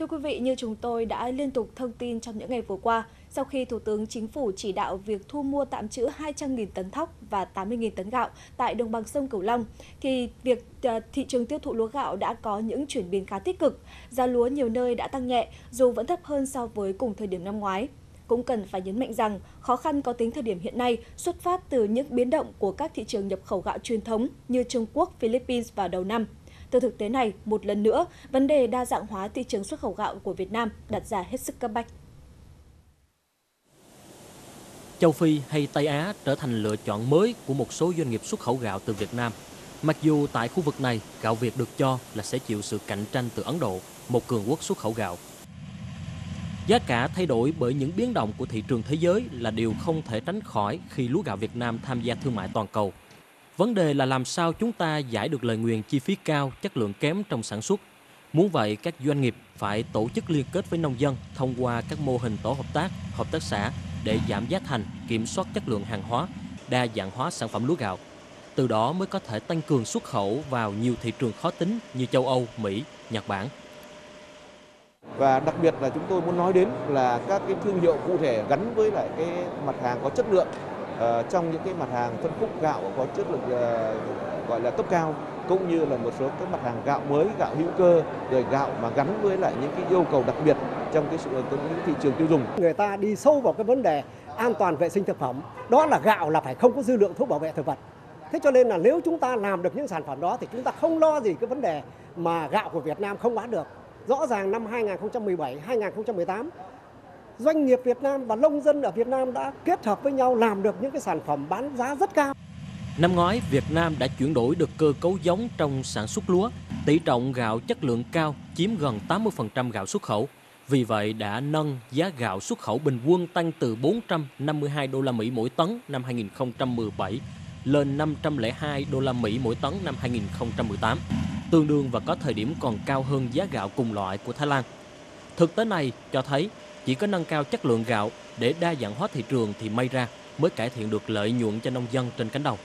Thưa quý vị, như chúng tôi đã liên tục thông tin trong những ngày vừa qua, sau khi Thủ tướng Chính phủ chỉ đạo việc thu mua tạm trữ 200.000 tấn thóc và 80.000 tấn gạo tại đồng bằng sông Cửu Long, thì việc à, thị trường tiêu thụ lúa gạo đã có những chuyển biến khá tích cực. Giá lúa nhiều nơi đã tăng nhẹ, dù vẫn thấp hơn so với cùng thời điểm năm ngoái. Cũng cần phải nhấn mạnh rằng, khó khăn có tính thời điểm hiện nay xuất phát từ những biến động của các thị trường nhập khẩu gạo truyền thống như Trung Quốc, Philippines vào đầu năm. Từ thực tế này, một lần nữa, vấn đề đa dạng hóa thị trường xuất khẩu gạo của Việt Nam đặt ra hết sức cấp bách. Châu Phi hay Tây Á trở thành lựa chọn mới của một số doanh nghiệp xuất khẩu gạo từ Việt Nam. Mặc dù tại khu vực này, gạo Việt được cho là sẽ chịu sự cạnh tranh từ Ấn Độ, một cường quốc xuất khẩu gạo. Giá cả thay đổi bởi những biến động của thị trường thế giới là điều không thể tránh khỏi khi lúa gạo Việt Nam tham gia thương mại toàn cầu. Vấn đề là làm sao chúng ta giải được lời nguyền chi phí cao, chất lượng kém trong sản xuất. Muốn vậy, các doanh nghiệp phải tổ chức liên kết với nông dân thông qua các mô hình tổ hợp tác, hợp tác xã để giảm giá thành, kiểm soát chất lượng hàng hóa, đa dạng hóa sản phẩm lúa gạo. Từ đó mới có thể tăng cường xuất khẩu vào nhiều thị trường khó tính như châu Âu, Mỹ, Nhật Bản. Và đặc biệt là chúng tôi muốn nói đến là các cái thương hiệu cụ thể gắn với lại cái mặt hàng có chất lượng Ờ, trong những cái mặt hàng phân khúc gạo có chất lượng ờ, gọi là cấp cao cũng như là một số các mặt hàng gạo mới, gạo hữu cơ, rồi gạo mà gắn với lại những cái yêu cầu đặc biệt trong cái sự những thị trường tiêu dùng. Người ta đi sâu vào cái vấn đề an toàn vệ sinh thực phẩm, đó là gạo là phải không có dư lượng thuốc bảo vệ thực vật. Thế cho nên là nếu chúng ta làm được những sản phẩm đó thì chúng ta không lo gì cái vấn đề mà gạo của Việt Nam không bán được. Rõ ràng năm 2017, 2018 doanh nghiệp Việt Nam và nông dân ở Việt Nam đã kết hợp với nhau làm được những cái sản phẩm bán giá rất cao. Năm ngoái, Việt Nam đã chuyển đổi được cơ cấu giống trong sản xuất lúa. Tỷ trọng gạo chất lượng cao chiếm gần 80% gạo xuất khẩu. Vì vậy đã nâng giá gạo xuất khẩu bình quân tăng từ 452 đô la Mỹ mỗi tấn năm 2017 lên 502 đô la Mỹ mỗi tấn năm 2018, tương đương và có thời điểm còn cao hơn giá gạo cùng loại của Thái Lan. Thực tế này cho thấy chỉ có nâng cao chất lượng gạo để đa dạng hóa thị trường thì may ra mới cải thiện được lợi nhuận cho nông dân trên cánh đồng.